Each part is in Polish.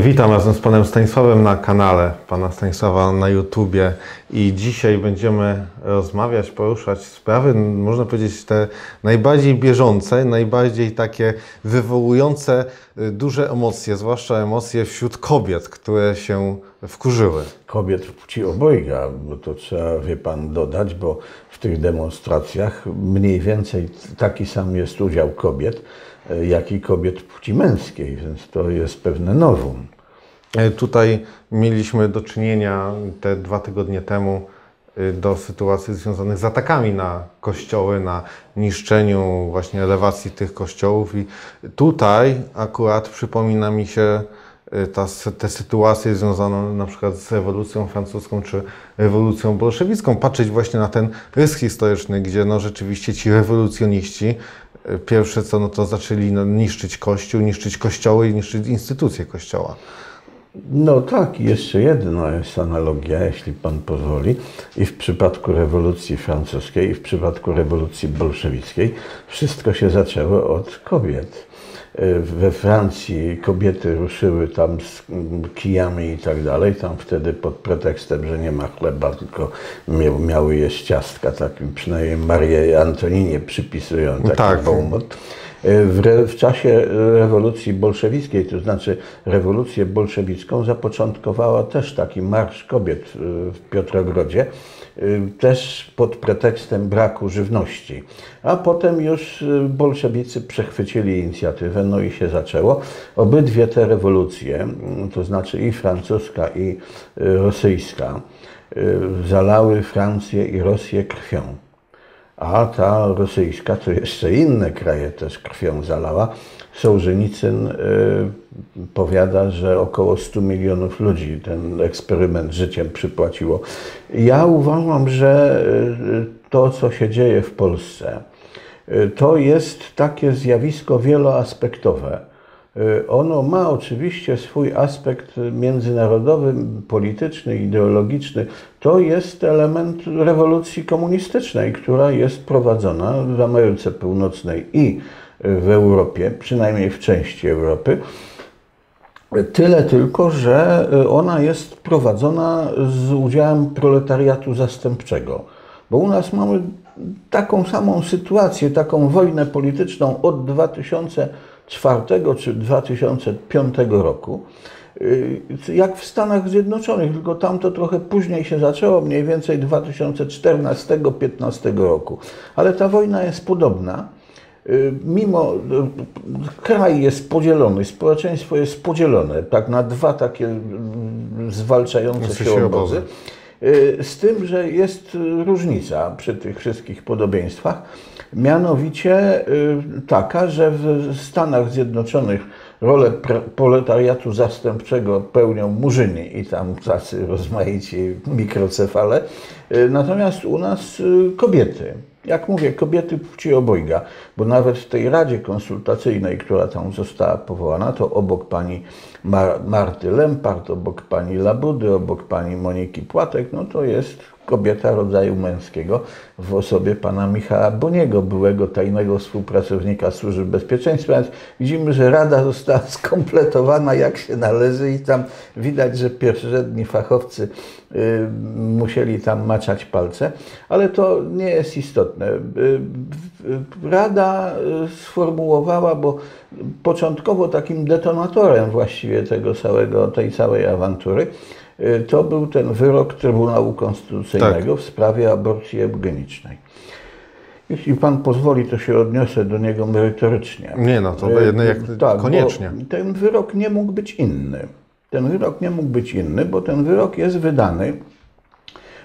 Witam razem z panem Stanisławem na kanale pana Stanisława na YouTubie i dzisiaj będziemy rozmawiać, poruszać sprawy, można powiedzieć, te najbardziej bieżące, najbardziej takie wywołujące y, duże emocje, zwłaszcza emocje wśród kobiet, które się wkurzyły. Kobiet w płci obojga, bo to trzeba, wie pan, dodać, bo w tych demonstracjach mniej więcej taki sam jest udział kobiet, e, jak i kobiet płci męskiej, więc to jest pewne nowum. E, Tutaj mieliśmy do czynienia te dwa tygodnie temu y, do sytuacji związanych z atakami na kościoły, na niszczeniu właśnie elewacji tych kościołów i tutaj akurat przypomina mi się y, ta, te sytuacje związane na przykład z rewolucją francuską czy rewolucją bolszewicką. Patrzeć właśnie na ten rys historyczny, gdzie no rzeczywiście ci rewolucjoniści pierwsze co no to zaczęli no, niszczyć kościół, niszczyć kościoły i niszczyć instytucje kościoła. No tak, jeszcze jedna jest analogia, jeśli pan pozwoli. I w przypadku rewolucji francuskiej, i w przypadku rewolucji bolszewickiej, wszystko się zaczęło od kobiet. We Francji kobiety ruszyły tam z mm, kijami i tak dalej, tam wtedy pod pretekstem, że nie ma chleba, tylko mia- miały jeść ciastka, takim przynajmniej Marii Antoninie przypisują taki Tak. W, re, w czasie rewolucji bolszewickiej, to znaczy rewolucję bolszewicką, zapoczątkowała też taki marsz kobiet y, w Piotrogrodzie, y, też pod pretekstem braku żywności. A potem już y, bolszewicy przechwycili inicjatywę, no i się zaczęło. Obydwie te rewolucje, mm, to znaczy i francuska, i rosyjska, zalały Francję i Rosję krwią. A ta rosyjska to jeszcze inne kraje też krwią zalała. Sołżenicyn y, powiada, że około 100 milionów ludzi ten eksperyment życiem przypłaciło. Ja uważam, że y, to, co się dzieje w Polsce, y, to jest takie zjawisko wieloaspektowe. Y, Ono ma oczywiście swój aspekt międzynarodowy, polityczny, ideologiczny. To jest element rewolucji komunistycznej, która jest prowadzona w Ameryce Północnej i w Europie, przynajmniej w części Europy. Tyle tylko, że ona jest prowadzona z udziałem proletariatu zastępczego. Bo u nas mamy taką samą sytuację, taką wojnę polityczną od 2004 czy 2005 roku, y, jak w Stanach Zjednoczonych, tylko tam to trochę później się zaczęło, mniej więcej 2014-15 roku. Ale ta wojna jest podobna. Y, Mimo kraj jest podzielony, społeczeństwo jest podzielone tak na dwa takie mm, zwalczające się się obozy. Y, Z tym, że jest różnica przy tych wszystkich podobieństwach, mianowicie y, taka, że w Stanach Zjednoczonych rolę proletariatu zastępczego pełnią murzyni i tam tacy rozmaici mikrocefale, y, natomiast u nas y, kobiety. Jak mówię, kobiety płci obojga, bo nawet w tej Radzie Konsultacyjnej, która tam została powołana, to obok pani Mar- Marty Lempart, obok pani Labudy, obok pani Moniki Płatek, no to jest kobieta rodzaju męskiego w osobie pana Michała Boniego, byłego tajnego współpracownika Służby Bezpieczeństwa. Więc widzimy, że Rada została skompletowana jak się należy i tam widać, że pierwszorzędni fachowcy y, musieli tam maczać palce, ale to nie jest istotne. Y, y, Rada sformułowała, bo początkowo takim detonatorem właściwie tego całego, tej całej awantury to był ten wyrok Trybunału Konstytucyjnego w sprawie aborcji eugenicznej. Jeśli pan pozwoli, to się odniosę do niego merytorycznie. Nie no, to E, jednak jak, tak, koniecznie. Ten wyrok nie mógł być inny. Ten wyrok nie mógł być inny, bo ten wyrok jest wydany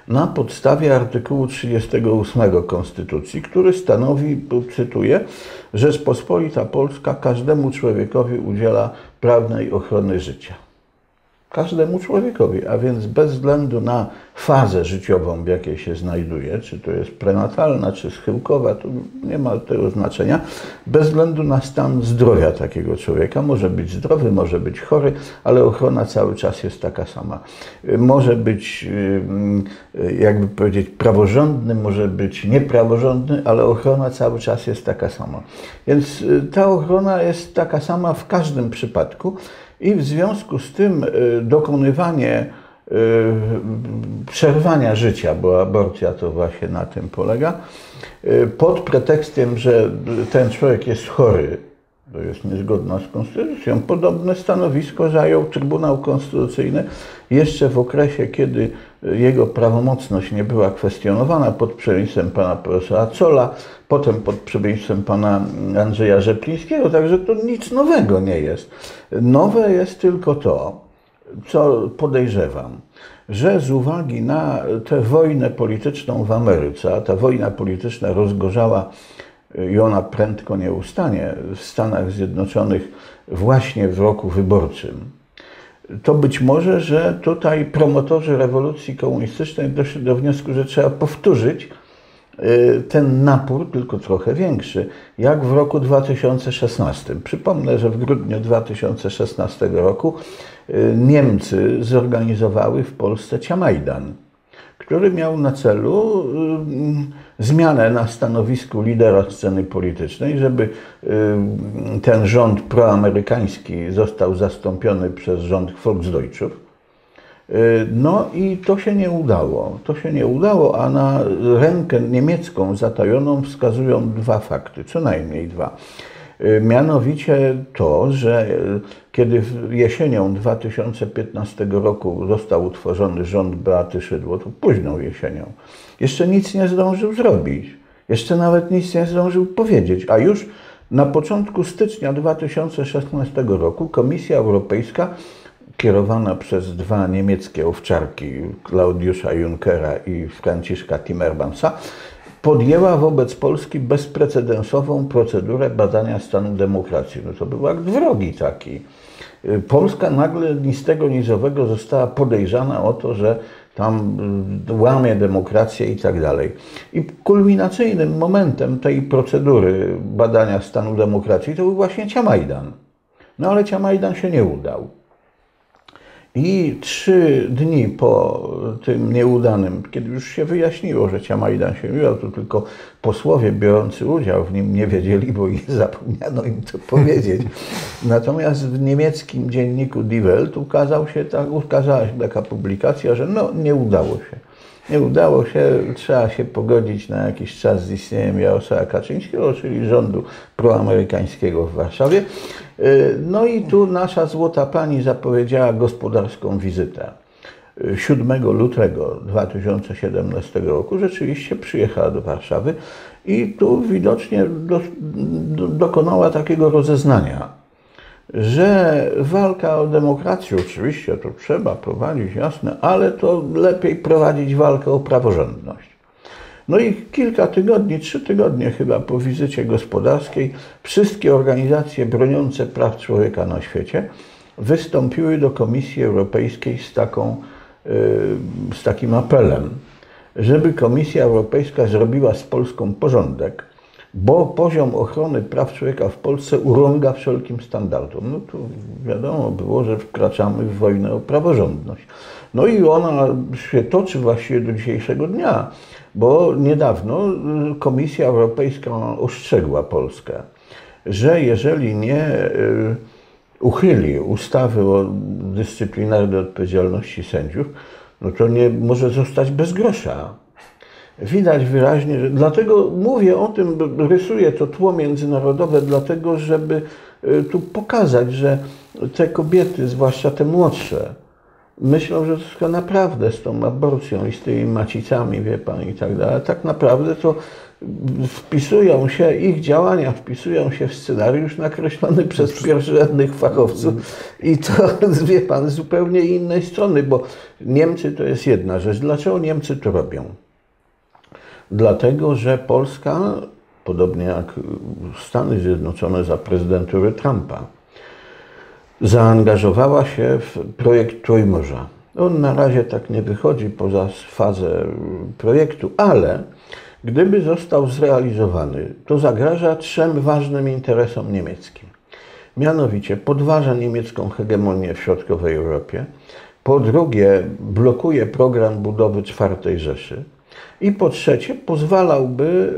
na podstawie artykułu 38 Konstytucji, który stanowi, cytuję, Rzeczpospolita Polska każdemu człowiekowi udziela prawnej ochrony życia. Każdemu człowiekowi, a więc bez względu na fazę życiową, w jakiej się znajduje, czy to jest prenatalna, czy schyłkowa, to nie ma tego znaczenia, bez względu na stan zdrowia takiego człowieka. Może być zdrowy, może być chory, ale ochrona cały czas jest taka sama. Może być, y, jakby powiedzieć, praworządny, może być niepraworządny, ale ochrona cały czas jest taka sama. Więc y, ta ochrona jest taka sama w każdym przypadku. I w związku z tym y, dokonywanie y, przerwania życia, bo aborcja to właśnie na tym polega, y, pod pretekstem, że ten człowiek jest chory, to jest niezgodna z konstytucją. Podobne stanowisko zajął Trybunał Konstytucyjny jeszcze w okresie, kiedy jego prawomocność nie była kwestionowana pod przewodnictwem pana profesora Cola, potem pod przewodnictwem pana Andrzeja Rzeplińskiego, także to nic nowego nie jest. Nowe jest tylko to, co podejrzewam, że z uwagi na tę wojnę polityczną w Ameryce, a ta wojna polityczna rozgorzała i ona prędko nie ustanie w Stanach Zjednoczonych właśnie w roku wyborczym, to być może, że tutaj promotorzy rewolucji komunistycznej doszli do wniosku, że trzeba powtórzyć y, ten napór, tylko trochę większy, jak w roku 2016. Przypomnę, że w grudniu 2016 roku y, Niemcy zorganizowały w Polsce Ciamajdan który miał na celu y, zmianę na stanowisku lidera sceny politycznej, żeby y, ten rząd proamerykański został zastąpiony przez rząd Volksdeutschów. Y, no i to się nie udało. To się nie udało, a na rękę niemiecką zatajoną wskazują dwa fakty, co najmniej dwa. Y, mianowicie to, że y, kiedy jesienią 2015 roku został utworzony rząd Beaty Szydło, to późną jesienią, jeszcze nic nie zdążył zrobić. Jeszcze nawet nic nie zdążył powiedzieć, a już na początku stycznia 2016 roku Komisja Europejska, kierowana przez dwa niemieckie owczarki, Klaudiusza Junckera i Franciszka Timmermansa, podjęła wobec Polski bezprecedensową procedurę badania stanu demokracji. No to był akt wrogi taki. Polska nagle ni z tego ni z owego została podejrzana o to, że tam łamie demokrację i tak dalej. I kulminacyjnym momentem tej procedury badania stanu demokracji to był właśnie Ciamajdan. No ale Ciamajdan się nie udał. I trzy dni po tym nieudanym, kiedy już się wyjaśniło, że Ciamajdan się udał, to tylko posłowie biorący udział w nim nie wiedzieli, bo i zapomniano im to powiedzieć. Natomiast w niemieckim dzienniku Die Welt ukazał się, tak, ukazała się taka publikacja, że no, nie udało się. Nie udało się, trzeba się pogodzić na jakiś czas z istnieniem Jarosława Kaczyńskiego, czyli rządu proamerykańskiego w Warszawie. No i tu nasza złota pani zapowiedziała gospodarską wizytę. 7 lutego 2017 roku rzeczywiście przyjechała do Warszawy i tu widocznie do, do, dokonała takiego rozeznania, że walka o demokrację, oczywiście to trzeba prowadzić, jasne, ale to lepiej prowadzić walkę o praworządność. No i kilka tygodni, trzy tygodnie chyba po wizycie gospodarskiej, wszystkie organizacje broniące praw człowieka na świecie wystąpiły do Komisji Europejskiej z, taką, y, z takim apelem, żeby Komisja Europejska zrobiła z Polską porządek, bo poziom ochrony praw człowieka w Polsce urąga wszelkim standardom. No to wiadomo było, że wkraczamy w wojnę o praworządność. No i ona się toczy właściwie do dzisiejszego dnia, bo niedawno Komisja Europejska ostrzegła Polskę, że jeżeli nie y, uchyli ustawy o dyscyplinarnej odpowiedzialności sędziów, no to nie może zostać bez grosza. Widać wyraźnie, że dlatego mówię o tym, rysuję to tło międzynarodowe, dlatego żeby y, tu pokazać, że te kobiety, zwłaszcza te młodsze, myślą, że to wszystko naprawdę z tą aborcją i z tymi macicami, wie pan, i tak dalej. Tak naprawdę to wpisują się, ich działania wpisują się w scenariusz nakreślony przez pierwszorzędnych fachowców i to, wie pan, z zupełnie innej strony, bo Niemcy to jest jedna rzecz. Dlaczego Niemcy to robią? Dlatego, że Polska, podobnie jak Stany Zjednoczone za prezydentury Trumpa, zaangażowała się w projekt Trójmorza. On na razie tak nie wychodzi poza fazę projektu, ale gdyby został zrealizowany, to zagraża trzem ważnym interesom niemieckim. Mianowicie podważa niemiecką hegemonię w środkowej Europie, po drugie blokuje program budowy czwartej Rzeszy i po trzecie pozwalałby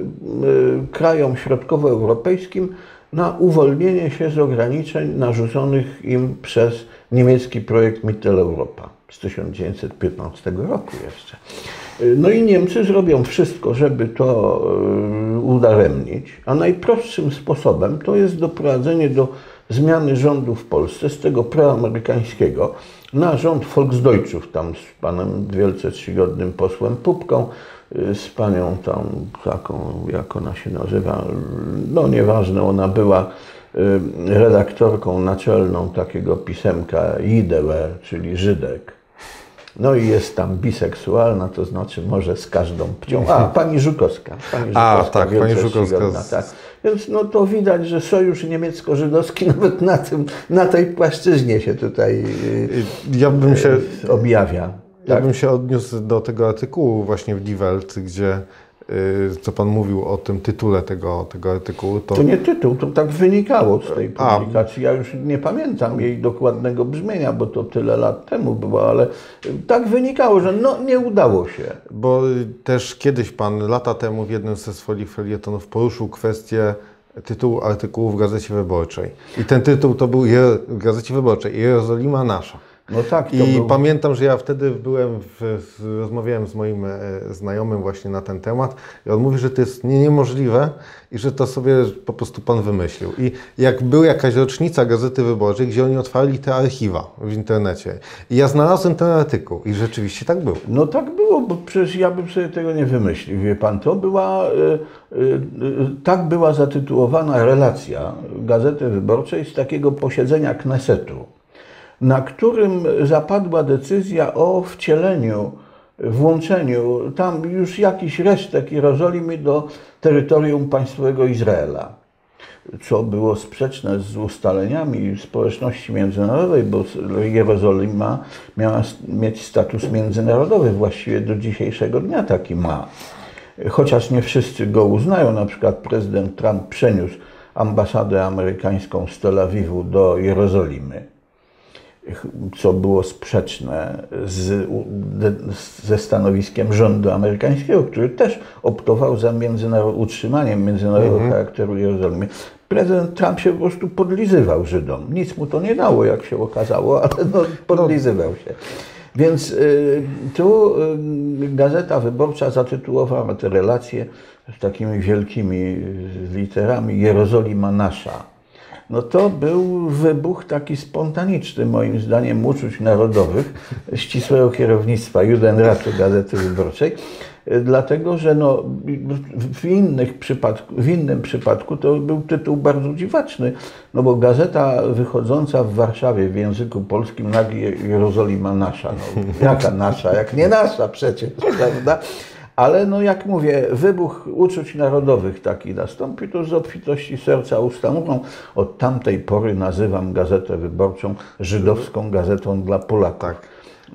y, krajom środkowoeuropejskim na uwolnienie się z ograniczeń narzuconych im przez niemiecki projekt Mitteleuropa z 1915 roku jeszcze. No i Niemcy zrobią wszystko, żeby to e, udaremnić, a najprostszym sposobem to jest doprowadzenie do zmiany rządu w Polsce z tego proamerykańskiego na rząd Volksdeutschów, tam z panem wielce czcigodnym posłem Pupką, y, z panią tam taką, jak ona się nazywa, no nieważne, ona była y, redaktorką naczelną takiego pisemka Jidewe, czyli Żydek. No i jest tam biseksualna, to znaczy może z każdą płcią. A, pani Żukowska. Pani A, tak, pani Żukowska z- Tak. Więc no to widać, że sojusz niemiecko-żydowski nawet na, tym, na tej płaszczyźnie się tutaj Ja bym się, y, objawia. ja Tak? bym się odniósł do tego artykułu właśnie w Die Welt, gdzie, co Pan mówił o tym tytule tego, tego artykułu, to, To nie tytuł, to tak wynikało z tej publikacji. Ja już nie pamiętam jej dokładnego brzmienia, bo to tyle lat temu było, ale tak wynikało, że no nie udało się. Bo y, też kiedyś pan lata temu w jednym ze swoich felietonów poruszył kwestię tytułu artykułu w Gazecie Wyborczej. I ten tytuł to był w Gazecie Wyborczej Jerozolima nasza. No tak, I był... pamiętam, że ja wtedy byłem, w, rozmawiałem z moim e, znajomym właśnie na ten temat i on mówi, że to jest nie, niemożliwe i że to sobie po prostu pan wymyślił. I jak była jakaś rocznica Gazety Wyborczej, gdzie oni otwarli te archiwa w internecie i ja znalazłem ten artykuł i rzeczywiście tak było. No tak było, bo przecież ja bym sobie tego nie wymyślił, wie pan. To była, y, y, tak była zatytułowana relacja Gazety Wyborczej z takiego posiedzenia Knesetu, na którym zapadła decyzja o wcieleniu, włączeniu tam już jakiś resztek Jerozolimy do terytorium państwowego Izraela co było sprzeczne z ustaleniami społeczności międzynarodowej, bo Jerozolima miała mieć status międzynarodowy, właściwie do dzisiejszego dnia taki ma. Chociaż nie wszyscy go uznają, na przykład prezydent Trump przeniósł ambasadę amerykańską z Tel Awiwu do Jerozolimy co było sprzeczne z, ze stanowiskiem rządu amerykańskiego, który też optował za międzynaro- utrzymaniem międzynarodowego charakteru Jerozolimy. Prezydent Trump się po prostu podlizywał Żydom. Nic mu to nie dało, jak się okazało, ale no, podlizywał się. Więc y, tu y, Gazeta Wyborcza zatytułowała te relacje z takimi wielkimi y, literami Jerozolima nasza. No to był wybuch taki spontaniczny, moim zdaniem, uczuć narodowych ścisłego kierownictwa Judenratu Gazety Wyborczej, dlatego że no, w, innych przypadku, w innym przypadku to był tytuł bardzo dziwaczny, no bo gazeta wychodząca w Warszawie w języku polskim nagle Jerozolima nasza. No, jaka nasza? Jak nie nasza przecież, prawda? Ale no jak mówię, wybuch uczuć narodowych taki nastąpił, to z obfitości serca usta mówią. Od tamtej pory nazywam Gazetę Wyborczą żydowską gazetą dla Polaków. Tak.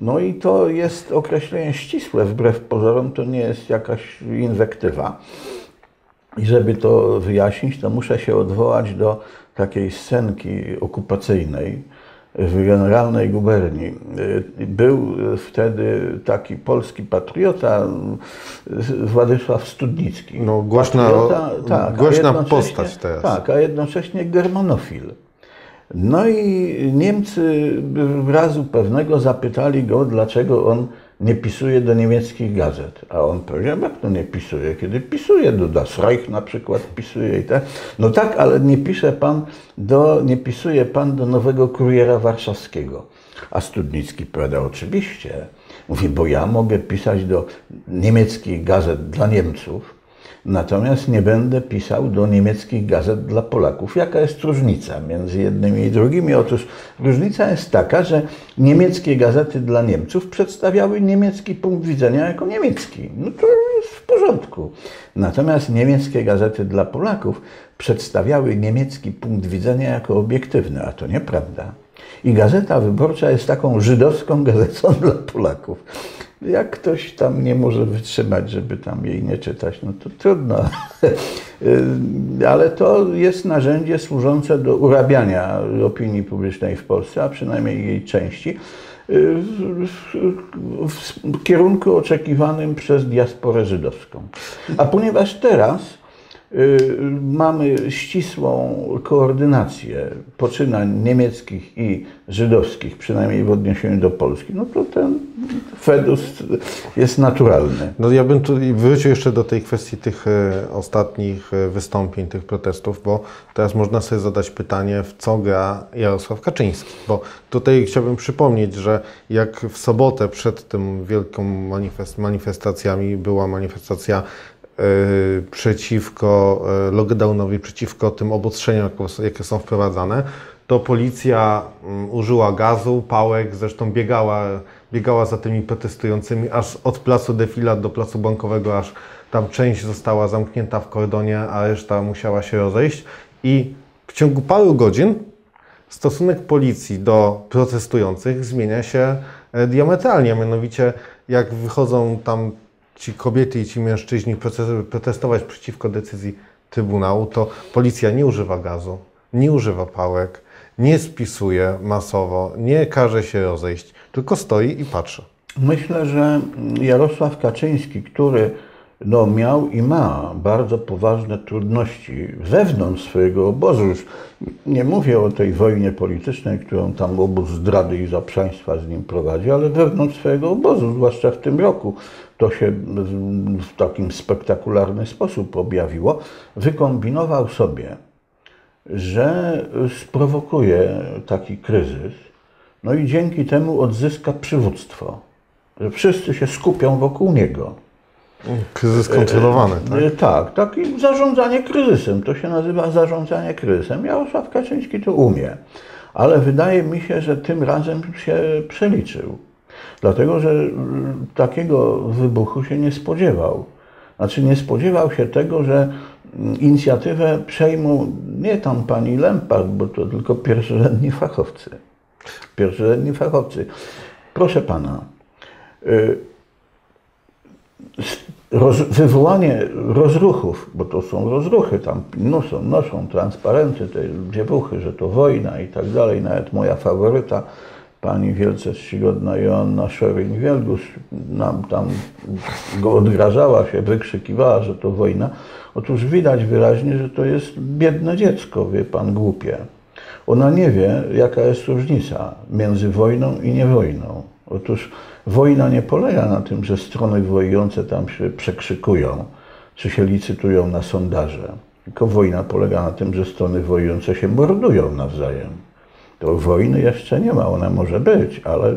No i to jest określenie ścisłe, wbrew pozorom to nie jest jakaś inwektywa. I żeby to wyjaśnić, to muszę się odwołać do takiej scenki okupacyjnej w generalnej guberni. Był wtedy taki polski patriota Władysław Studnicki. No, głośna- a głośna jednocześnie- postać teraz. Tak, a jednocześnie germanofil. No i Niemcy razu pewnego zapytali go, dlaczego on nie pisuje do niemieckich gazet. A on powiedział, jak to nie pisuje? Kiedy pisuje do Das Reich na przykład pisuje i tak. No tak, ale nie pisze pan do, nie pisuje pan do nowego kuriera warszawskiego. A Studnicki powiedział, oczywiście. Mówi, bo ja mogę pisać do niemieckich gazet dla Niemców, Natomiast nie będę pisał do niemieckich gazet dla Polaków. Jaka jest różnica między jednymi i drugimi? Otóż różnica jest taka, że niemieckie gazety dla Niemców przedstawiały niemiecki punkt widzenia jako niemiecki. No to jest w porządku. Natomiast niemieckie gazety dla Polaków przedstawiały niemiecki punkt widzenia jako obiektywny, a to nieprawda. I Gazeta Wyborcza jest taką żydowską gazetą dla Polaków. Jak ktoś tam nie może wytrzymać, żeby tam jej nie czytać, no to trudno. Ale to jest narzędzie służące do urabiania opinii publicznej w Polsce, a przynajmniej jej części, w, kierunku oczekiwanym przez diasporę żydowską. A ponieważ teraz mamy ścisłą koordynację poczynań niemieckich i żydowskich, przynajmniej w odniesieniu do Polski, no to ten fedus jest naturalny. No ja bym tu wrócił jeszcze do tej kwestii tych e, ostatnich e, wystąpień, tych protestów, bo teraz można sobie zadać pytanie, w co gra Jarosław Kaczyński. Bo tutaj chciałbym przypomnieć, że jak w sobotę przed tym wielką manifest, manifestacjami była manifestacja przeciwko e, lockdownowi, przeciwko tym obostrzeniom, jakie- jakie są wprowadzane, to policja mm, użyła gazu, pałek, zresztą biegała, biegała za tymi protestującymi aż od placu Defilat do placu Bankowego, aż tam część została zamknięta w kordonie, a reszta musiała się rozejść. I w ciągu paru godzin stosunek policji do protestujących zmienia się e, diametralnie. Mianowicie, jak wychodzą tam ci kobiety i ci mężczyźni protestować przeciwko decyzji Trybunału, to policja nie używa gazu, nie używa pałek, nie spisuje masowo, nie każe się rozejść, tylko stoi i patrzy. Myślę, że Jarosław Kaczyński, który no, miał i ma bardzo poważne trudności wewnątrz swojego obozu, już nie mówię o tej wojnie politycznej, którą tam obóz zdrady i zaprzaństwa z nim prowadzi, ale wewnątrz swojego obozu, zwłaszcza w tym roku, to się w- takim spektakularny sposób objawiło, wykombinował sobie, że sprowokuje taki kryzys, no i dzięki temu odzyska przywództwo. Że wszyscy się skupią wokół niego. Kryzys kontrolowany, tak? E, Tak, tak i zarządzanie kryzysem. To się nazywa zarządzanie kryzysem. Jarosław Kaczyński to umie. Ale wydaje mi się, że tym razem się przeliczył. Dlatego, że mm, takiego wybuchu się nie spodziewał. Znaczy nie spodziewał się tego, że mm, inicjatywę przejmą nie tam pani Lempart, bo to tylko pierwszorzędni fachowcy. Pierwszorzędni fachowcy. Proszę pana, y, roz, wywołanie rozruchów, bo to są rozruchy, tam noszą, noszą transparenty, te dziewuchy, że to wojna i tak dalej. Nawet moja faworyta, pani wielce czcigodna Joanna Szoryń-Wielgus, nam tam go odgrażała się, wykrzykiwała, że to wojna. Otóż widać wyraźnie, że to jest biedne dziecko, wie pan, głupie. Ona nie wie, jaka jest różnica między wojną i niewojną. Otóż wojna nie polega na tym, że strony wojujące tam się przekrzykują, czy się licytują na sondaże. Tylko wojna polega na tym, że strony wojujące się mordują nawzajem. To wojny jeszcze nie ma, ona może być, ale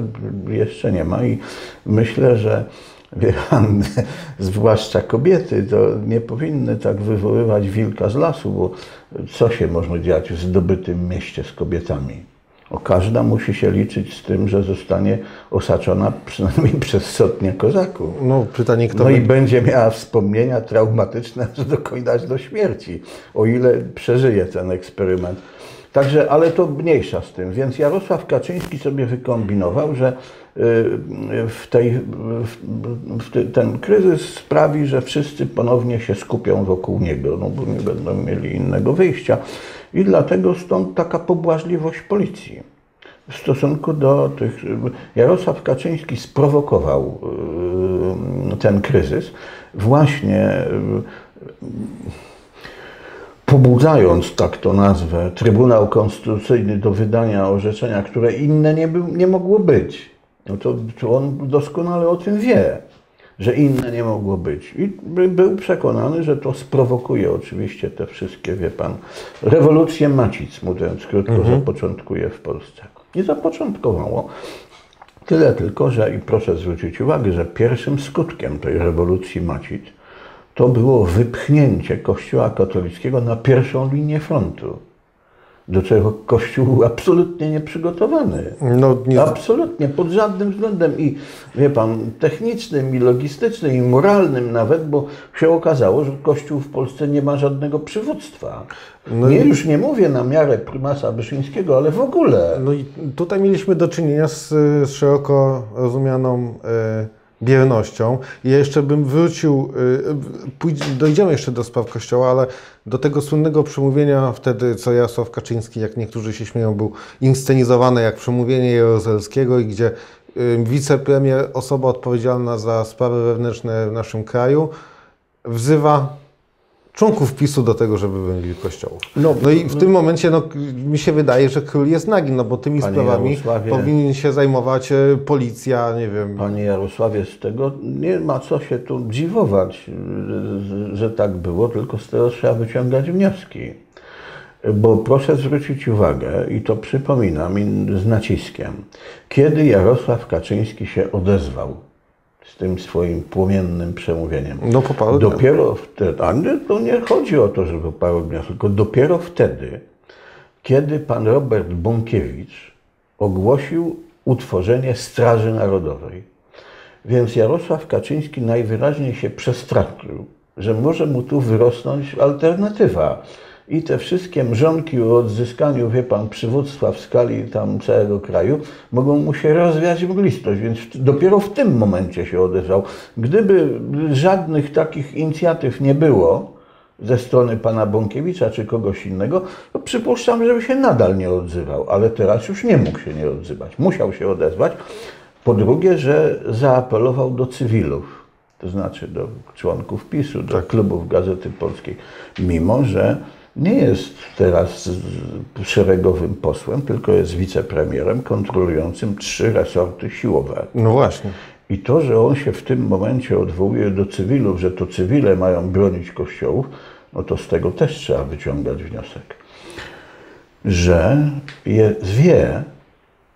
jeszcze nie ma i myślę, że wie pan, zwłaszcza kobiety, to nie powinny tak wywoływać wilka z lasu, bo co się może dziać w zdobytym mieście z kobietami? O, każda musi się liczyć z tym, że zostanie osaczona przynajmniej przez sotnię kozaków. No pytanie, kto No i będzie- miała wspomnienia traumatyczne, że dokończać do śmierci, o ile przeżyje ten eksperyment. Także, ale to mniejsza z tym. Więc Jarosław Kaczyński sobie wykombinował, że y, w tej, w, ty, ten kryzys sprawi, że wszyscy ponownie się skupią wokół niego, no bo nie będą mieli innego wyjścia. I dlatego stąd taka pobłażliwość policji w stosunku do tych. Jarosław Kaczyński sprowokował y, ten kryzys właśnie y, pobudzając, tak to nazwę, Trybunał Konstytucyjny do wydania orzeczenia, które inne nie, był, nie mogło być. No to, to on doskonale o tym wie, że inne nie mogło być. I by, był przekonany, że to sprowokuje oczywiście te wszystkie, wie pan, rewolucje macic, mówiąc krótko, zapoczątkuje w Polsce. I zapoczątkowało. Tyle tylko, że i proszę zwrócić uwagę, że pierwszym skutkiem tej rewolucji macic to było wypchnięcie Kościoła katolickiego na pierwszą linię frontu, do czego Kościół był absolutnie nieprzygotowany. No, nie, Absolutnie, pod żadnym względem i wie pan, technicznym, i logistycznym, i moralnym nawet, bo się okazało, że Kościół w Polsce nie ma żadnego przywództwa. No nie, i- już nie mówię na miarę prymasa Wyszyńskiego, ale w ogóle. No i tutaj mieliśmy do czynienia z, z szeroko rozumianą e, biernością. Ja jeszcze bym wrócił, pójdź, dojdziemy jeszcze do spraw Kościoła, ale do tego słynnego przemówienia wtedy, co Jarosław Kaczyński, jak niektórzy się śmieją, był inscenizowany jak przemówienie Jaruzelskiego i gdzie e, wicepremier, osoba odpowiedzialna za sprawy wewnętrzne w naszym kraju, wzywa członków PiSu do tego, żeby bronić kościołów. No, No, i w tym momencie no, mi się wydaje, że król jest nagi, no bo tymi Panie sprawami Jarosławie- powinien się zajmować e, policja, nie wiem. Panie Jarosławie, z tego nie ma co się tu dziwować, że- że tak było, tylko z tego trzeba wyciągać wnioski. Bo proszę zwrócić uwagę, i to przypominam z naciskiem, kiedy Jarosław Kaczyński się odezwał z tym swoim płomiennym przemówieniem. No po paru dniach. Dopiero wtedy, a nie, to nie chodzi o to, żeby paru dniach, tylko dopiero wtedy, kiedy pan Robert Bąkiewicz ogłosił utworzenie Straży Narodowej. Więc Jarosław Kaczyński najwyraźniej się przestraszył, że może mu tu wyrosnąć alternatywa. I te wszystkie mrzonki o odzyskaniu, wie pan, przywództwa w skali tam całego kraju mogą mu się rozwiać mglistość, więc w- dopiero w tym momencie się odezwał. Gdyby żadnych takich inicjatyw nie było ze strony pana Bąkiewicza czy kogoś innego, to przypuszczam, żeby się nadal nie odzywał, ale teraz już nie mógł się nie odzywać. Musiał się odezwać. Po drugie, że zaapelował do cywilów, to znaczy do członków PiSu, do klubów Gazety Polskiej, mimo że nie jest teraz szeregowym posłem, tylko jest wicepremierem kontrolującym trzy resorty siłowe. No właśnie. I to, że on się w tym momencie odwołuje do cywilów, że to cywile mają bronić kościołów, no to z tego też trzeba wyciągać wniosek, że je, wie,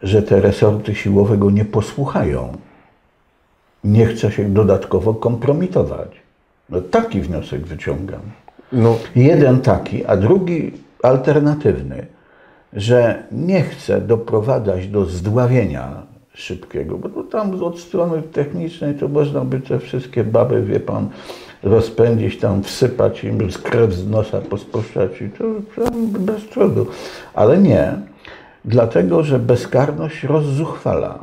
że te resorty siłowe go nie posłuchają. Nie chce się dodatkowo kompromitować. No taki wniosek wyciągam. No, Jeden taki, a drugi alternatywny, że nie chce doprowadzać do zdławienia szybkiego, bo tam od strony technicznej to można by te wszystkie baby, wie pan, rozpędzić, tam wsypać im krew z nosa pospuszczać i to, to bez trudu. Ale nie, dlatego, że bezkarność rozzuchwala.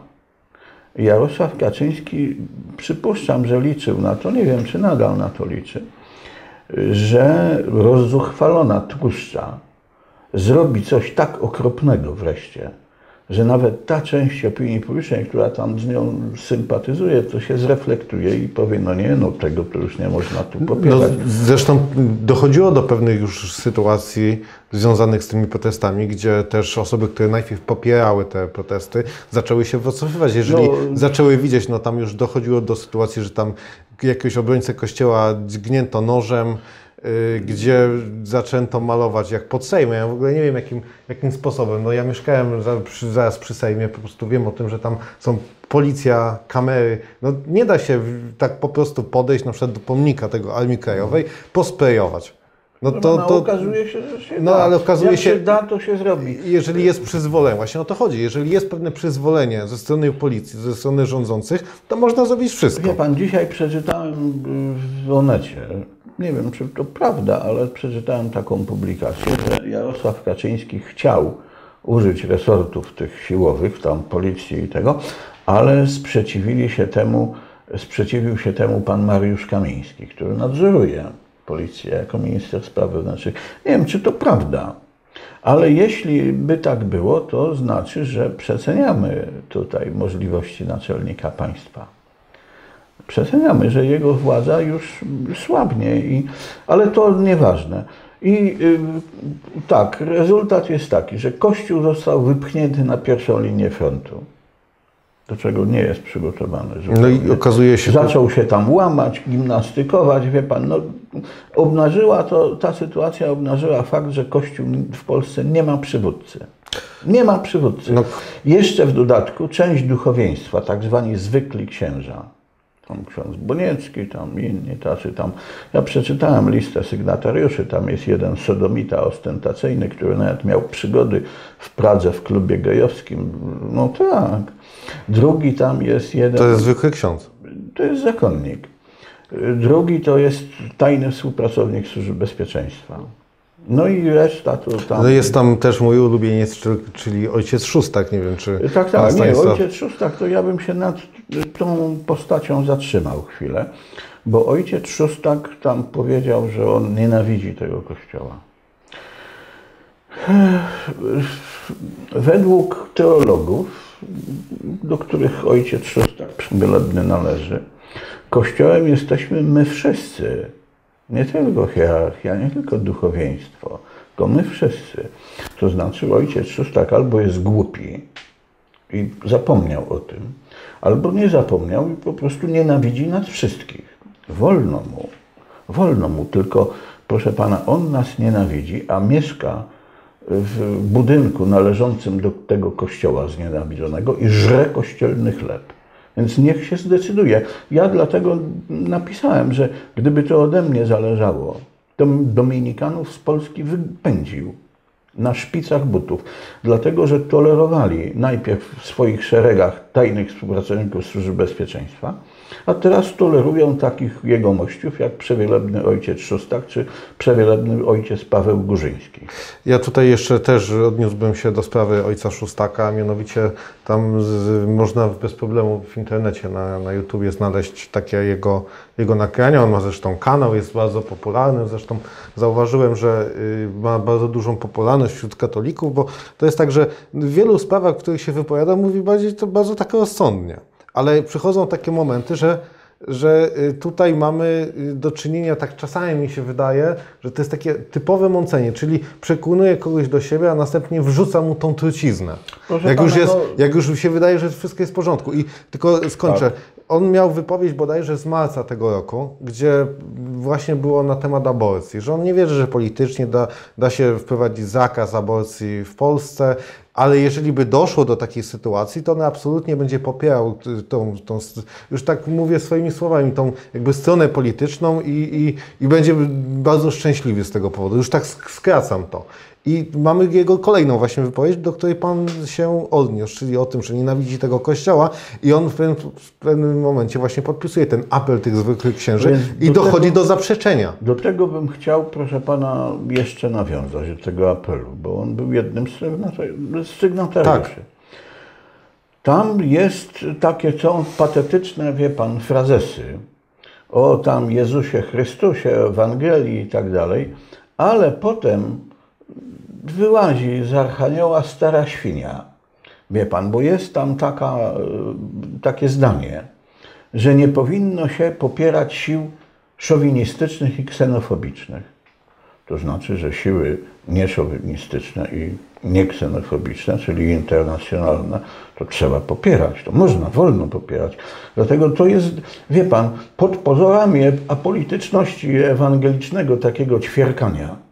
Jarosław Kaczyński, przypuszczam, że liczył na to, nie wiem, czy nadal na to liczy, że rozzuchwalona tłuszcza zrobi coś tak okropnego wreszcie, że nawet ta część opinii publicznej, która tam z nią sympatyzuje, to się zreflektuje i powie, no nie, no tego to już nie można tu no, popierać. zresztą dochodziło do pewnych już sytuacji związanych z tymi protestami, gdzie też osoby, które najpierw popierały te protesty, zaczęły się wycofywać. Jeżeli No- zaczęły widzieć, no tam już dochodziło do sytuacji, że tam jakiegoś obrońcę kościoła dźgnięto nożem, y, gdzie zaczęto malować jak pod Sejmem. Ja w ogóle nie wiem jakim, jakim sposobem. No ja mieszkałem zaraz przy Sejmie, po prostu wiem o tym, że tam są policja, kamery. No nie da się tak po prostu podejść na przykład do pomnika tego Armii Krajowej, posprejować. No To, to, no, to okazuje się, że się No, da. ale okazuje Jak się- się da, to się zrobi. jeżeli jest przyzwolenie, właśnie o to chodzi, jeżeli jest pewne przyzwolenie ze strony policji, ze strony rządzących, to można zrobić wszystko. Wie pan, dzisiaj przeczytałem w Onecie, nie wiem czy to prawda, ale przeczytałem taką publikację, że Jarosław Kaczyński chciał użyć resortów tych siłowych, tam policji i tego, ale sprzeciwili się temu, sprzeciwił się temu pan Mariusz Kamiński, który nadzoruje policję jako minister spraw wewnętrznych. Nie wiem, czy to prawda. Ale jeśli by tak było, to znaczy, że przeceniamy tutaj możliwości naczelnika państwa. Przeceniamy, że jego władza już słabnie, i, ale to nieważne. I y, tak, rezultat jest taki, że Kościół został wypchnięty na pierwszą linię frontu, do czego nie jest przygotowany. No i okazuje się, Zaczął się tam łamać, gimnastykować, wie pan, no, obnażyła to, ta sytuacja obnażyła fakt, że Kościół w Polsce nie ma przywódcy. Nie ma przywódcy. No. Jeszcze w dodatku część duchowieństwa, tak zwani zwykli księża, tam ksiądz Boniecki, tam inni tacy tam. Ja przeczytałem listę sygnatariuszy, tam jest jeden sodomita ostentacyjny, który nawet miał przygody w Pradze w klubie gejowskim. No tak. Drugi tam jest jeden to jest zwykły ksiądz. to jest zakonnik. Drugi to jest tajny współpracownik Służby Bezpieczeństwa. No i reszta to tam. Jest tam też mój ulubieniec, czyli- ojciec Szóstak, nie wiem czy Tak, tak, nie, ojciec Szóstak, to ja bym się nad tą postacią zatrzymał chwilę, bo ojciec Szóstak tam powiedział, że on nienawidzi tego kościoła. Według teologów, do których ojciec Szóstak przyglądny należy, kościołem jesteśmy my wszyscy. nie tylko hierarchia, nie tylko duchowieństwo, tylko my wszyscy. To znaczy ojciec Szóstak albo jest głupi i zapomniał o tym, albo nie zapomniał i po prostu nienawidzi nas wszystkich. Wolno mu, wolno mu, tylko proszę pana, on nas nienawidzi, a mieszka w budynku należącym do tego kościoła znienawidzonego i żre kościelny chleb. Więc niech się zdecyduje. Ja dlatego napisałem, że gdyby to ode mnie zależało, to Dominikanów z Polski wypędził na szpicach butów, dlatego że tolerowali najpierw w swoich szeregach tajnych współpracowników Służby Bezpieczeństwa, a teraz tolerują takich jegomościów jak przewielebny ojciec Szostak czy przewielebny ojciec Paweł Górzyński. Ja tutaj jeszcze też odniósłbym się do sprawy ojca Szóstaka, a mianowicie tam z, można bez problemu w internecie na, na YouTubie znaleźć takie jego, jego nagrania. On ma zresztą kanał, jest bardzo popularny. Zresztą zauważyłem, że y, ma bardzo dużą popularność wśród katolików, bo to jest tak, że w wielu sprawach, w których się wypowiada, mówi bardziej to bardzo tak rozsądnie. Ale przychodzą takie momenty, że, że y, tutaj mamy y, do czynienia, tak czasami mi się wydaje, że to jest takie typowe mącenie, czyli przekonuje kogoś do siebie, a następnie wrzuca mu tą truciznę. Proszę Jak już, pana, jest, no- jak już się wydaje, że wszystko jest w porządku. I tylko skończę. Tak. On miał wypowiedź bodajże z marca tego roku, gdzie właśnie było na temat aborcji, że on nie wierzy, że politycznie da, da się wprowadzić zakaz aborcji w Polsce, ale jeżeli by doszło do takiej sytuacji, to on absolutnie będzie popierał tą, tą już tak mówię swoimi słowami, tą jakby stronę polityczną i, i, i będzie bardzo szczęśliwy z tego powodu. Już tak sk- skracam to. I mamy jego kolejną właśnie wypowiedź, do której Pan się odniósł, czyli o tym, że nienawidzi tego kościoła i on w pewnym, w pewnym momencie właśnie podpisuje ten apel tych zwykłych księży Więc i do dochodzi tego- do zaprzeczenia. Do tego bym chciał, proszę pana, jeszcze nawiązać do tego apelu, bo on był jednym z sygnatariuszy. Tak. Tam jest takie są patetyczne, wie pan, frazesy o tam Jezusie Chrystusie, Ewangelii i tak dalej, ale potem wyłazi z Archanioła stara świnia. Wie pan, bo jest tam taka, e, takie zdanie, że nie powinno się popierać sił szowinistycznych i ksenofobicznych. To znaczy, że siły nieszowinistyczne i nieksenofobiczne, czyli internacjonalne, to trzeba popierać. To można, wolno popierać. Dlatego to jest, wie pan, pod pozorami apolityczności ewangelicznego takiego ćwierkania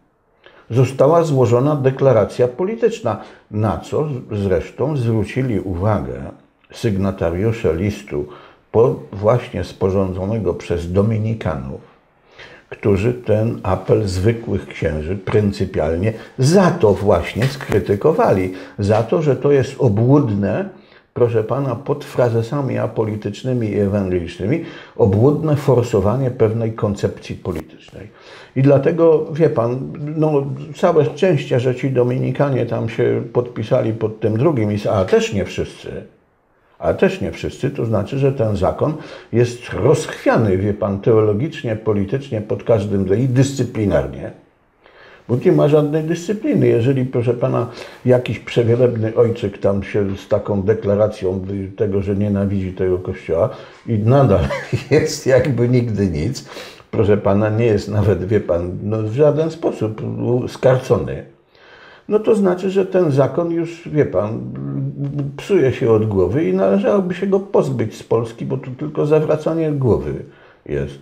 została złożona deklaracja polityczna, na co zresztą zwrócili uwagę sygnatariusze listu po właśnie sporządzonego przez Dominikanów, którzy ten apel zwykłych księży pryncypialnie za to właśnie skrytykowali. Za to, że to jest obłudne, proszę pana, pod frazesami apolitycznymi i ewangelicznymi, obłudne forsowanie pewnej koncepcji politycznej. I dlatego, wie pan, no, całe szczęście, że ci Dominikanie tam się podpisali pod tym drugim, a też nie wszyscy. Ale też nie wszyscy, to znaczy, że ten zakon jest rozchwiany, wie pan, teologicznie, politycznie, pod każdym i dyscyplinarnie. Bo nie ma żadnej dyscypliny. Jeżeli, proszę pana, jakiś przewielebny ojczyk tam się z taką deklaracją tego, że nienawidzi tego kościoła i nadal jest jakby nigdy nic, proszę pana, nie jest nawet, wie pan, no w żaden sposób skarcony no to znaczy, że ten zakon już, wie pan, psuje się od głowy i należałoby się go pozbyć z Polski, bo tu tylko zawracanie głowy jest.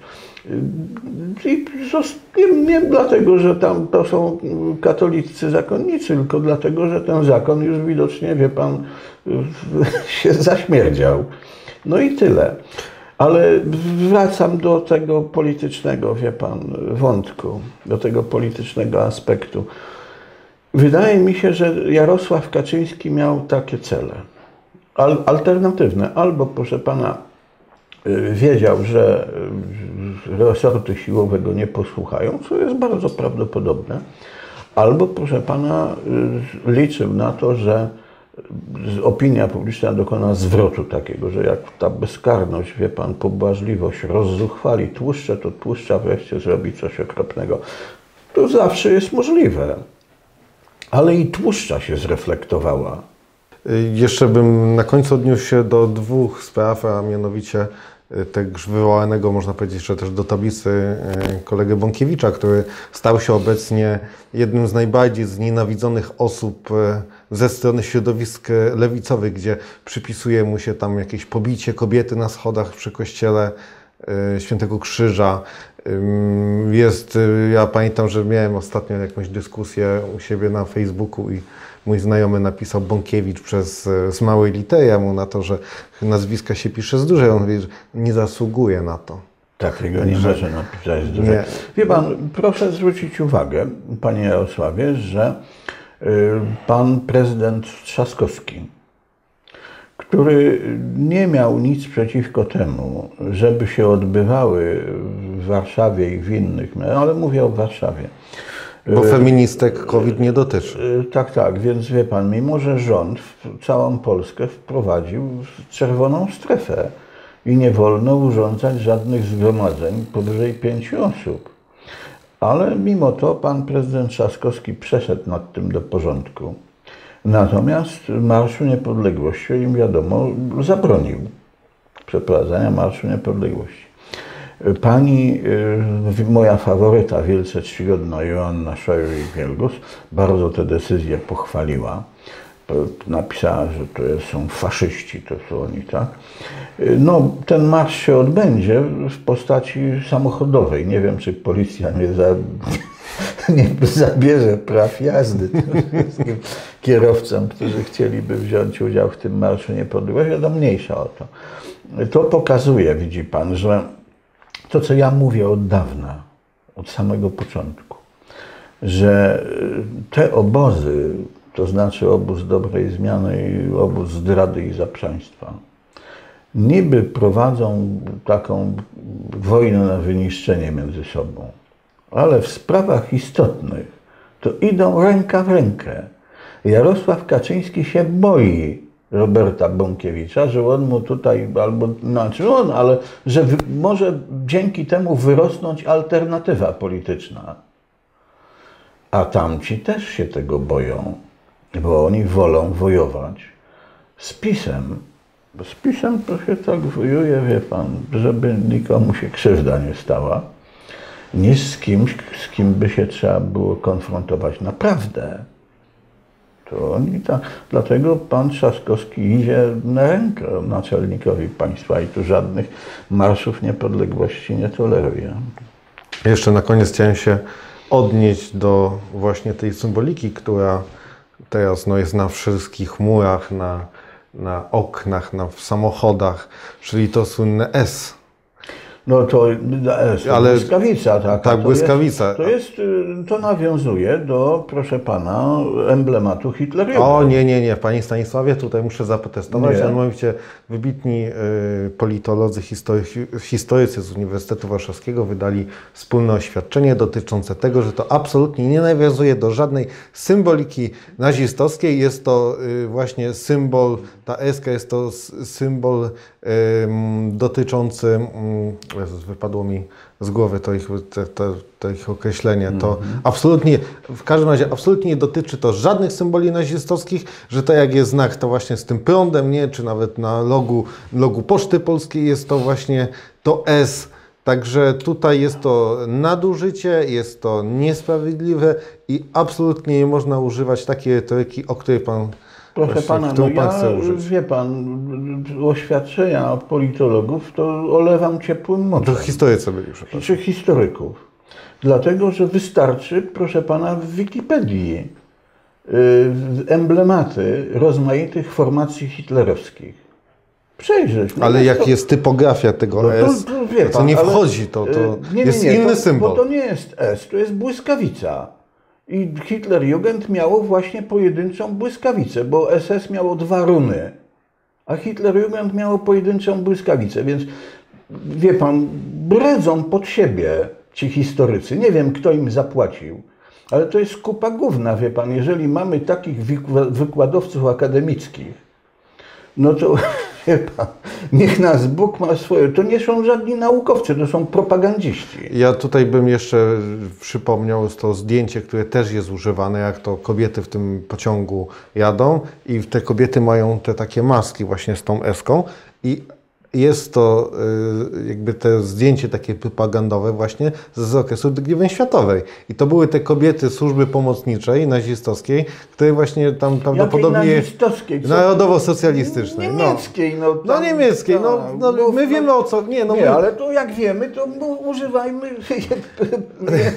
I nie, dlatego, że tam to są katolicy zakonnicy, tylko dlatego, że ten zakon już widocznie, wie pan, się zaśmierdział. No i tyle. Ale wracam do tego politycznego, wie pan, wątku, do tego politycznego aspektu. Wydaje mi się, że Jarosław Kaczyński miał takie cele. Al, alternatywne. Albo, proszę pana, wiedział, że y, resorty siłowe go nie posłuchają, co jest bardzo prawdopodobne. Albo, proszę pana, y, liczył na to, że y, opinia publiczna dokona zwrotu takiego, że jak ta bezkarność, wie pan, pobłażliwość rozzuchwali tłuszcze, to tłuszcza wreszcie zrobi coś okropnego. To zawsze jest możliwe ale i tłuszcza się zreflektowała. Y, Jeszcze bym na końcu odniósł się do dwóch spraw, a mianowicie y, też wywołanego, można powiedzieć, że też do tablicy y, kolegę Bąkiewicza, który stał się obecnie jednym z najbardziej znienawidzonych osób y, ze strony środowisk y, lewicowych, gdzie przypisuje mu się tam jakieś pobicie kobiety na schodach przy kościele y, Świętego Krzyża. Jest, y, ja pamiętam, że miałem ostatnio jakąś dyskusję u siebie na Facebooku i mój znajomy napisał Bąkiewicz przez y, z małej litery ja mu na to, że nazwiska się pisze z dużej. On mówi, że nie zasługuje na to. Takiego nie Że- może napisać z Nie. dużej. Wie pan, proszę zwrócić uwagę, panie Jarosławie, że y, pan prezydent Trzaskowski, który nie miał nic przeciwko temu, żeby się odbywały w Warszawie i w innych, ale mówię o Warszawie. Bo feministek COVID nie dotyczy. Y, Tak, tak, więc wie pan, mimo że rząd całą Polskę wprowadził w czerwoną strefę i nie wolno urządzać żadnych zgromadzeń powyżej pięciu osób. Ale mimo to pan prezydent Trzaskowski przeszedł nad tym do porządku. Natomiast Marszu Niepodległości, im wiadomo, zabronił przeprowadzania Marszu Niepodległości. Pani, y, moja faworyta, wielce czcigodna Joanna Szojur-Wielgus, bardzo tę decyzję pochwaliła. Napisała, że to są faszyści, to są oni, tak? Y, No, ten marsz się odbędzie w postaci samochodowej. Nie wiem, czy policja nie, za, nie zabierze praw jazdy wszystkim kierowcom, którzy chcieliby wziąć udział w tym Marszu Niepodległości, ale mniejsza o to. To pokazuje, widzi Pan, że to, co ja mówię od dawna, od samego początku, że y, te obozy, to znaczy obóz dobrej zmiany i obóz zdrady i zaprzaństwa, niby prowadzą taką wojnę na wyniszczenie między sobą, ale w sprawach istotnych to idą ręka w rękę. Jarosław Kaczyński się boi Roberta Bąkiewicza, że on mu tutaj, albo, znaczy on, ale że wy, może dzięki temu wyrosnąć alternatywa polityczna. A tamci też się tego boją, bo oni wolą wojować z PiSem. Z PiSem to się tak wojuje, wie pan, żeby nikomu się krzywda nie stała, niż z kimś, z kim by się trzeba było konfrontować naprawdę. To oni tak, dlatego pan Trzaskowski idzie na rękę naczelnikowi państwa i tu żadnych marszów niepodległości nie toleruje. Jeszcze na koniec chciałem się odnieść do właśnie tej symboliki, która teraz no, jest na wszystkich murach, na, na oknach, na, w samochodach, czyli to słynne S. No to jest Ale- Ale, błyskawica taka. tak, to błyskawica. Jest, to, jest, y, to nawiązuje do, proszę pana, emblematu Hitlera. O nie, nie, nie, panie Stanisławie, tutaj muszę zaprotestować. Nie. Mianowicie wybitni y, politolodzy, historycy, historycy z Uniwersytetu Warszawskiego wydali wspólne oświadczenie dotyczące tego, że to absolutnie nie nawiązuje do żadnej symboliki nazistowskiej. Jest to y, właśnie symbol, ta eska jest to symbol y, dotyczący, mm, Jezus, wypadło mi z głowy to ich, te, te, te ich określenie. To absolutnie, w każdym razie absolutnie nie dotyczy to żadnych symboli nazistowskich, że to jak jest znak, to właśnie z tym prądem, nie? Czy nawet na logu, logu Poczty Polskiej jest to właśnie to S. Także tutaj jest to nadużycie, jest to niesprawiedliwe i absolutnie nie można używać takiej retoryki, o której Pan, Proszę właśnie, pana, no pan ja, wie pan, oświadczenia politologów to olewam ciepłym To moczem. historycy byli, przepraszam. czy historyków. Dlatego, że wystarczy, proszę pana, w Wikipedii y, emblematy rozmaitych formacji hitlerowskich. Przejrzeć. no Ale to- jak jest typografia tego no to- S, to to pan, nie wchodzi, to, to y, nie, nie, jest nie, inny to, symbol. Bo to nie jest S, to jest błyskawica. I Hitlerjugend miało właśnie pojedynczą błyskawicę, bo SS miało dwa runy, a Hitlerjugend miało pojedynczą błyskawicę, więc wie pan, bredzą pod siebie ci historycy. Nie wiem, kto im zapłacił, ale to jest kupa gówna, wie pan. Jeżeli mamy takich wykła- wykładowców akademickich, no to pan, niech nas Bóg ma swoje. To nie są żadni naukowcy, to są propagandziści. Ja tutaj bym jeszcze przypomniał to zdjęcie, które też jest używane, jak to kobiety w tym pociągu jadą i te kobiety mają te takie maski właśnie z tą eską i jest to y, jakby to zdjęcie takie propagandowe właśnie z okresu II wojny światowej. I to były te kobiety służby pomocniczej nazistowskiej, które właśnie tam prawdopodobnie... Narodowo-socjalistycznej. No. Niemieckiej, no. No tam- niemieckiej, no, tak, no mów, my wiemy o co... Nie, no nie, my, ale to jak wiemy, to używajmy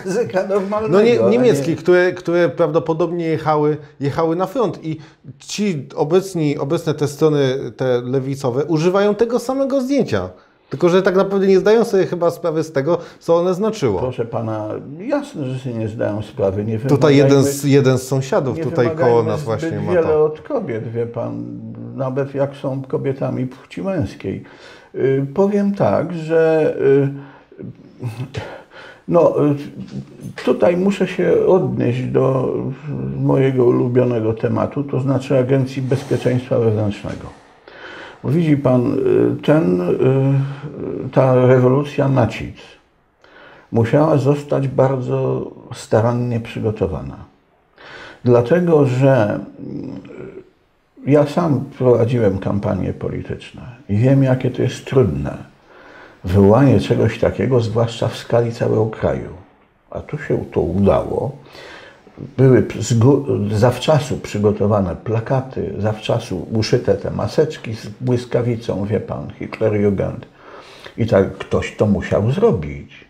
języka normalnego. No nie, a niemieckie, które, które prawdopodobnie jechały, jechały na front i ci obecni, obecne te strony, te lewicowe, używają tego samego zdjęcia. Tylko, że tak naprawdę nie zdają sobie chyba sprawy z tego, co one znaczyło. Proszę pana, jasne, że sobie nie zdają sprawy. Nie Tutaj jeden z, jeden z sąsiadów tutaj koło nas właśnie ma wiele to. od kobiet, wie pan, nawet jak są kobietami płci męskiej. Y, powiem tak, że y, no, y, tutaj muszę się odnieść do mojego ulubionego tematu, to znaczy Agencji Bezpieczeństwa Wewnętrznego. Bo Widzi pan, y, ten, y, ta rewolucja nacic musiała zostać bardzo starannie przygotowana. Dlatego, że y, ja sam prowadziłem kampanie polityczne i wiem, jakie to jest trudne wywołanie czegoś takiego, zwłaszcza w skali całego kraju. A tu się to udało. Były zawczasu przygotowane plakaty, zawczasu uszyte te maseczki z błyskawicą, wie pan, Hitlerjugend. I tak ktoś to musiał zrobić.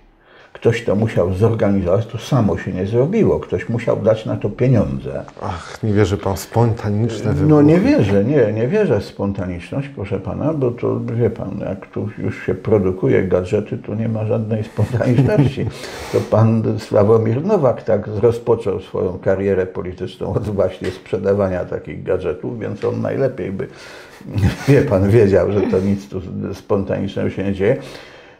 Ktoś to musiał zorganizować, to samo się nie zrobiło. Ktoś musiał dać na to pieniądze. Ach, nie wierzy pan, spontaniczne wybuchy. No nie wierzę, nie, nie wierzę w spontaniczność, proszę pana, bo to wie pan, jak tu już się produkuje gadżety, to nie ma żadnej spontaniczności. To pan Sławomir Nowak tak rozpoczął swoją karierę polityczną od właśnie sprzedawania takich gadżetów, więc on najlepiej by, wie pan, wiedział, że to nic tu spontanicznego się nie dzieje.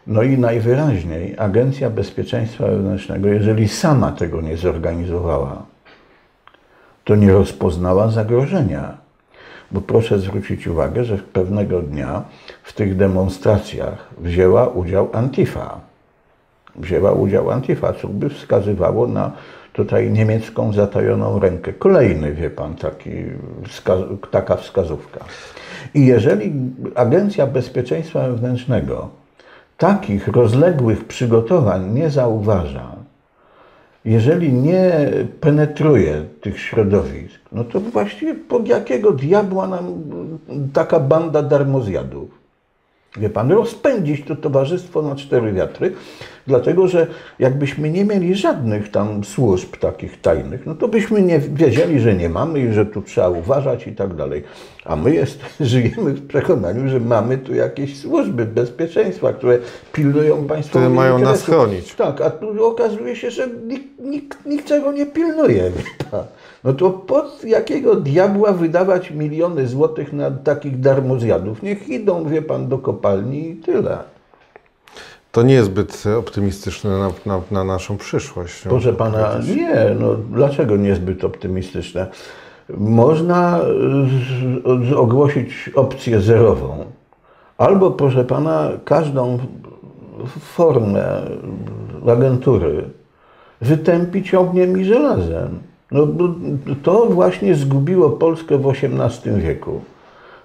No i najwyraźniej Agencja Bezpieczeństwa Wewnętrznego, jeżeli sama tego nie zorganizowała, to nie rozpoznała zagrożenia. Bo proszę zwrócić uwagę, że pewnego dnia w tych demonstracjach wzięła udział Antifa. Wzięła udział Antifa, co by wskazywało na tutaj niemiecką zatajoną rękę. Kolejny, wie pan, taki, taka wskazówka. I jeżeli Agencja Bezpieczeństwa Wewnętrznego takich rozległych przygotowań nie zauważa, jeżeli nie penetruje tych środowisk, no to właściwie pod jakiego diabła nam taka banda darmozjadów? Wie pan, rozpędzić to towarzystwo na cztery wiatry, dlatego że jakbyśmy nie mieli żadnych tam służb takich tajnych, no to byśmy nie wiedzieli, że nie mamy i że tu trzeba uważać i tak dalej. A my jest, żyjemy w przekonaniu, że mamy tu jakieś służby bezpieczeństwa, które pilnują państwa. Które mają nas chronić. Tak, a tu okazuje się, że nikt, nikt, nikt czego nie pilnuje. wie pan. No to pod jakiego diabła wydawać miliony złotych na takich darmozjadów? Niech idą, wie pan, do kopalni i tyle. To nie jest zbyt optymistyczne na, na, na naszą przyszłość. Proszę pana, nie, no dlaczego niezbyt optymistyczne? Można y, z- ogłosić opcję zerową. Albo, proszę pana, każdą formę agentury wytępić ogniem i żelazem. No, to właśnie zgubiło Polskę w XVIII wieku.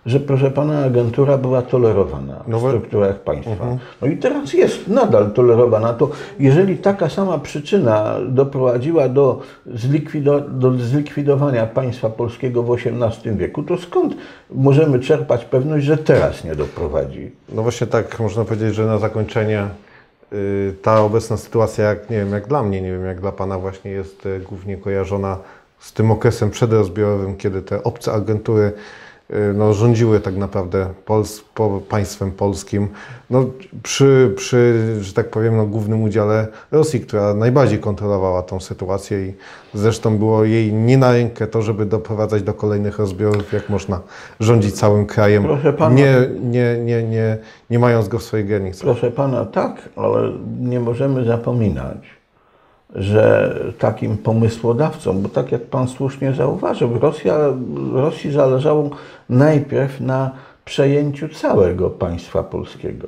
Że, proszę pana, agentura była tolerowana w strukturach państwa. No i teraz jest nadal tolerowana. To jeżeli taka sama przyczyna doprowadziła do, zlikwido, do zlikwidowania państwa polskiego w XVIII wieku, to skąd możemy czerpać pewność, że teraz nie doprowadzi? No właśnie tak, można powiedzieć, że na zakończenie ta obecna sytuacja, jak nie wiem, jak dla mnie, nie wiem, jak dla Pana właśnie jest y, głównie kojarzona z tym okresem przedrozbiorowym, kiedy te obce agentury y, no, rządziły tak naprawdę Pols, po, państwem polskim, no, przy, przy, że tak powiem, no, głównym udziale Rosji, która najbardziej kontrolowała tą sytuację i zresztą było jej nie na rękę to, żeby doprowadzać do kolejnych rozbiorów, jak można rządzić całym krajem, Proszę pana- nie, nie, nie, nie, nie mając go w swojej granicach. Proszę pana, tak, ale nie możemy zapominać, że takim pomysłodawcą, bo tak jak pan słusznie zauważył, Rosja, Rosji zależało najpierw na przejęciu całego państwa polskiego.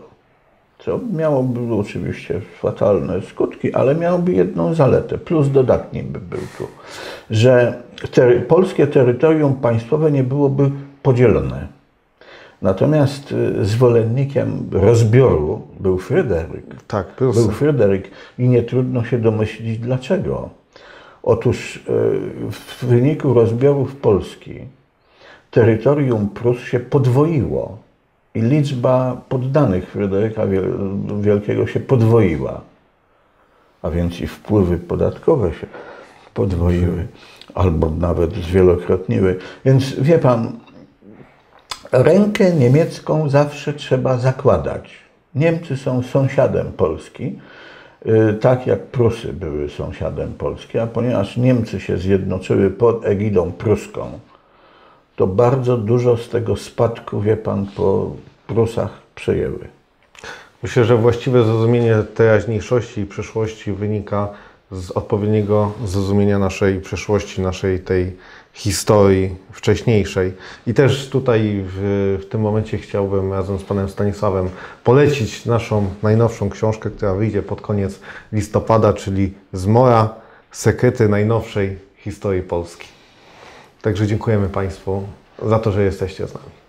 Co miałoby oczywiście fatalne skutki, ale miałoby jedną zaletę, plus dodatni by był tu, że tery, polskie terytorium państwowe nie byłoby podzielone Natomiast y, zwolennikiem rozbioru był Fryderyk. Tak, Był. Fryderyk i nie trudno się domyślić dlaczego. Otóż y, w wyniku rozbiorów Polski terytorium Prus się podwoiło i liczba poddanych Fryderyka Wiel- Wielkiego się podwoiła. A więc i wpływy podatkowe się podwoiły albo nawet zwielokrotniły. Więc wie pan, rękę niemiecką zawsze trzeba zakładać. Niemcy są sąsiadem Polski, y, tak jak Prusy były sąsiadem Polski, a ponieważ Niemcy się zjednoczyły pod egidą pruską, to bardzo dużo z tego spadku, wie pan, po Prusach przejęły. Myślę, że właściwe zrozumienie teraźniejszości i przeszłości wynika z odpowiedniego zrozumienia naszej przeszłości, naszej tej historii wcześniejszej. I też tutaj w, w tym momencie chciałbym razem z panem Stanisławem polecić naszą najnowszą książkę, która wyjdzie pod koniec listopada, czyli Zmora, sekrety najnowszej historii Polski. Także dziękujemy Państwu za to, że jesteście z nami.